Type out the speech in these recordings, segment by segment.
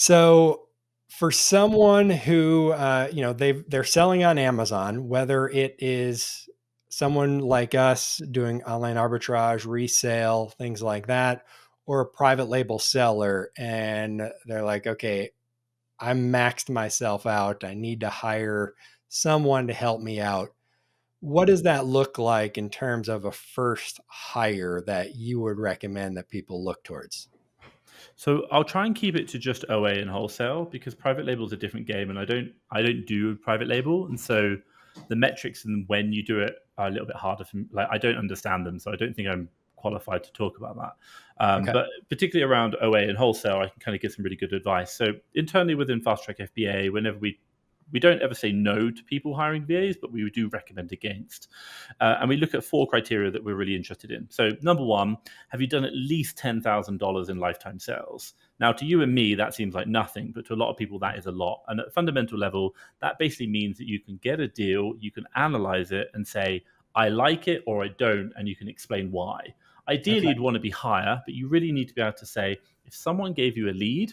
So for someone who uh, you know they they're selling on Amazon, whether it is someone like us doing online arbitrage, resale, things like that, or a private label seller, and they're like, okay, I'm maxed myself out. I need to hire someone to help me out. What does that look like in terms of a first hire that you would recommend that people look towards? So I'll try and keep it to just OA and wholesale because private label is a different game, and I don't I don't do private label, and so the metrics and when you do it are a little bit harder for me. Like I don't understand them, so I don't think I'm qualified to talk about that. Um, okay. But particularly around OA and wholesale, I can kind of give some really good advice. So internally within Fast Track FBA, whenever we we don't ever say no to people hiring VAs, but we do recommend against. Uh, and we look at four criteria that we're really interested in. So, number one, have you done at least $10,000 in lifetime sales? Now, to you and me, that seems like nothing, but to a lot of people, that is a lot. And at a fundamental level, that basically means that you can get a deal, you can analyze it and say, I like it or I don't, and you can explain why. Ideally, okay. you'd want to be higher, but you really need to be able to say, if someone gave you a lead,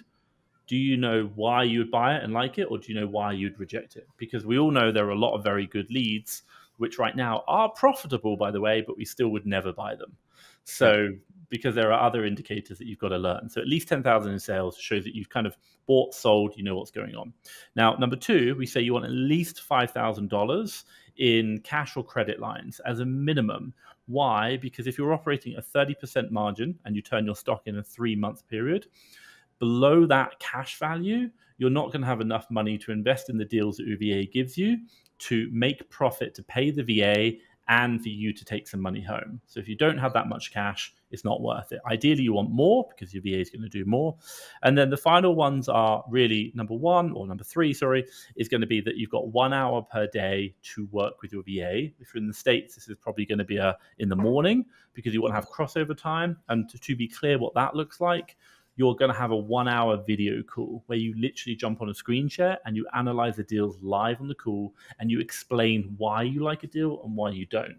do you know why you would buy it and like it, or do you know why you'd reject it? Because we all know there are a lot of very good leads, which right now are profitable, by the way, but we still would never buy them. So, because there are other indicators that you've got to learn. So, at least 10,000 in sales shows that you've kind of bought, sold, you know what's going on. Now, number two, we say you want at least $5,000 in cash or credit lines as a minimum. Why? Because if you're operating a 30% margin and you turn your stock in a three month period, below that cash value, you're not going to have enough money to invest in the deals that UVA gives you to make profit to pay the VA and for you to take some money home. So if you don't have that much cash, it's not worth it. Ideally, you want more because your VA is going to do more. And then the final ones are really number one or number three, sorry, is going to be that you've got one hour per day to work with your VA. If you're in the States, this is probably going to be a, in the morning because you want to have crossover time. And to, to be clear what that looks like, you're going to have a one hour video call where you literally jump on a screen share and you analyze the deals live on the call and you explain why you like a deal and why you don't.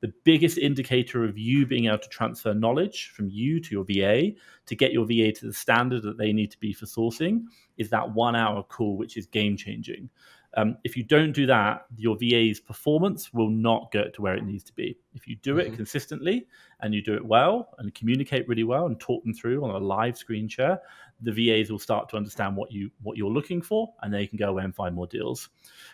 The biggest indicator of you being able to transfer knowledge from you to your VA to get your VA to the standard that they need to be for sourcing is that one hour call, which is game changing. Um, if you don't do that, your VA's performance will not get to where it needs to be. If you do it mm-hmm. consistently and you do it well and communicate really well and talk them through on a live screen share, the VAs will start to understand what you what you're looking for, and they can go away and find more deals.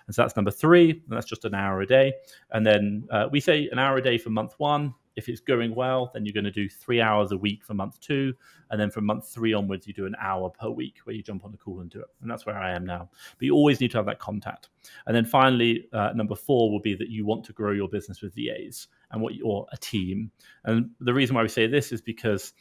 And so that's number three, and that's just an hour a day. And then uh, we say an hour a day for month one, if it's going well, then you're going to do three hours a week for month two. And then from month three onwards, you do an hour per week where you jump on the call and do it. And that's where I am now. But you always need to have that contact. And then finally, uh, number four will be that you want to grow your business with VAs and what you're a team. And the reason why we say this is because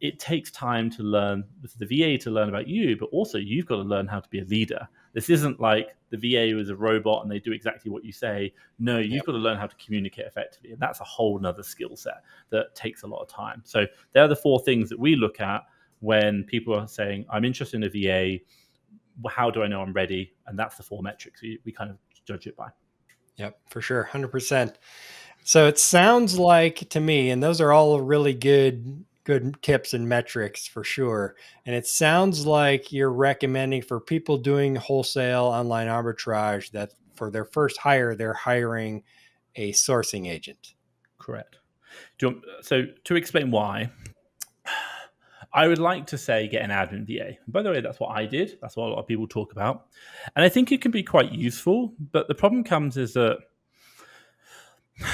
it takes time to learn with the VA to learn about you, but also you've got to learn how to be a leader. This isn't like the VA is a robot and they do exactly what you say. No, you've yep. got to learn how to communicate effectively. And that's a whole nother skill set that takes a lot of time. So there are the four things that we look at when people are saying, I'm interested in a VA. How do I know I'm ready? And that's the four metrics we, we kind of judge it by. Yep, for sure. 100%. So it sounds like to me, and those are all really good good tips and metrics for sure. And it sounds like you're recommending for people doing wholesale online arbitrage that for their first hire, they're hiring a sourcing agent. Correct. You, so to explain why, I would like to say get an admin VA. By the way, that's what I did. That's what a lot of people talk about. And I think it can be quite useful. But the problem comes is that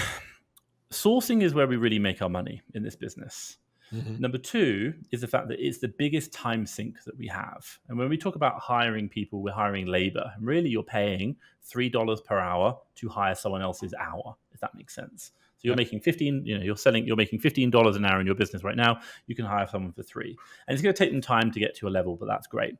sourcing is where we really make our money in this business. Mm-hmm. Number two is the fact that it's the biggest time sink that we have. And when we talk about hiring people, we're hiring labor. And really, you're paying $3 per hour to hire someone else's hour, if that makes sense. So you're making 15, you know, you're selling, you're making $15 an hour in your business right now. You can hire someone for three. And it's going to take them time to get to a level, but that's great.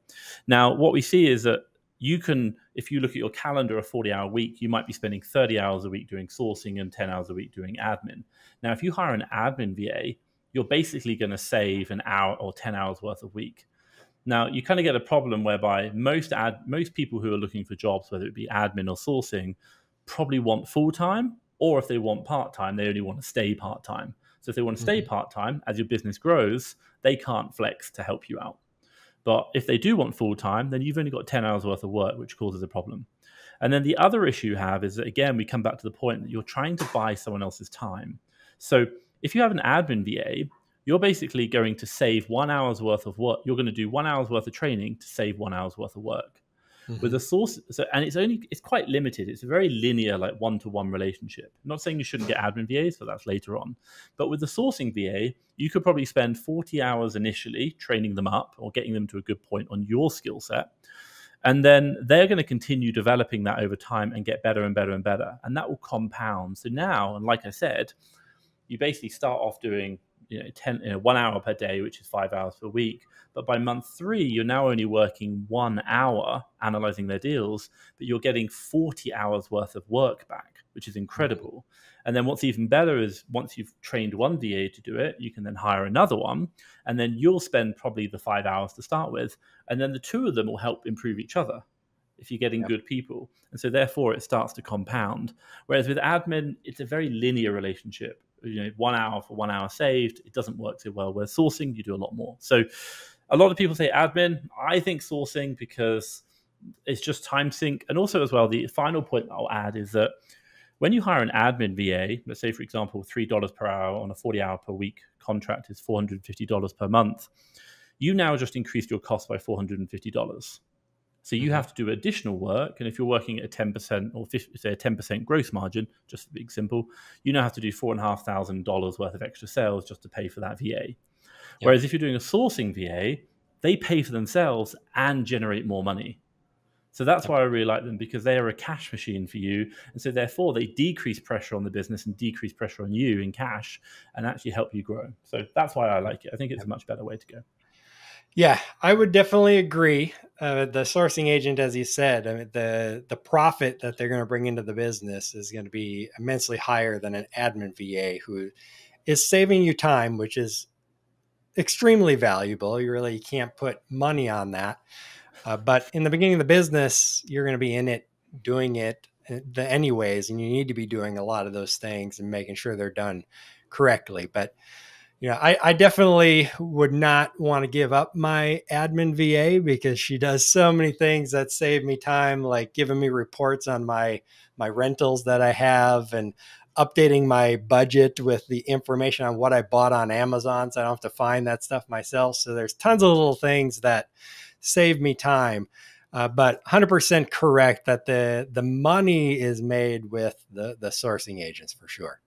Now, what we see is that you can, if you look at your calendar, a 40 hour week, you might be spending 30 hours a week doing sourcing and 10 hours a week doing admin. Now, if you hire an admin VA, you're basically going to save an hour or 10 hours worth of week. Now, you kind of get a problem whereby most ad, most people who are looking for jobs, whether it be admin or sourcing, probably want full time, or if they want part time, they only want to stay part time. So if they want to stay mm-hmm. part time, as your business grows, they can't flex to help you out. But if they do want full time, then you've only got 10 hours worth of work, which causes a problem. And then the other issue you have is that, again, we come back to the point that you're trying to buy someone else's time. So if you have an admin VA, you're basically going to save one hour's worth of work. You're going to do one hour's worth of training to save one hour's worth of work. Mm-hmm. With a source, so and it's only it's quite limited. It's a very linear, like one to one relationship. I'm not saying you shouldn't get admin VAs, but that's later on. But with the sourcing VA, you could probably spend 40 hours initially training them up or getting them to a good point on your skill set. And then they're going to continue developing that over time and get better and better and better. And that will compound. So now, and like I said, you basically start off doing you know, 10, you know, one hour per day, which is five hours per week. But by month three, you're now only working one hour analyzing their deals, but you're getting 40 hours worth of work back, which is incredible. And then what's even better is once you've trained one VA to do it, you can then hire another one, and then you'll spend probably the five hours to start with. And then the two of them will help improve each other if you're getting yep. good people. And so therefore it starts to compound. Whereas with admin, it's a very linear relationship you know one hour for one hour saved it doesn't work so well with sourcing you do a lot more. So a lot of people say admin. I think sourcing because it's just time sink and also as well the final point i'll add is that when you hire an admin va let's say for example $3 per hour on a 40 hour per week contract is $450 per month you now just increased your cost by $450 so you mm-hmm. have to do additional work. And if you're working at a 10% or 50, say a 10% gross margin, just to be simple, you now have to do $4,500 worth of extra sales just to pay for that VA. Yep. Whereas if you're doing a sourcing VA, they pay for themselves and generate more money. So that's why I really like them because they are a cash machine for you. And so therefore they decrease pressure on the business and decrease pressure on you in cash and actually help you grow. So that's why I like it. I think it's a much better way to go. Yeah, I would definitely agree. Uh, the sourcing agent, as you said, I mean, the the profit that they're going to bring into the business is going to be immensely higher than an admin VA who is saving you time, which is extremely valuable. You really can't put money on that. Uh, but in the beginning of the business, you're going to be in it, doing it uh, anyways, and you need to be doing a lot of those things and making sure they're done correctly. But know, I, I definitely would not want to give up my admin VA because she does so many things that save me time, like giving me reports on my my rentals that I have and updating my budget with the information on what I bought on Amazon so I don't have to find that stuff myself. So there's tons of little things that save me time. Uh, but 100% correct that the the money is made with the the sourcing agents for sure.